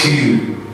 Two.